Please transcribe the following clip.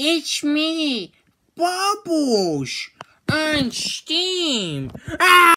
It's me, Bubbles, on Steam. Ah!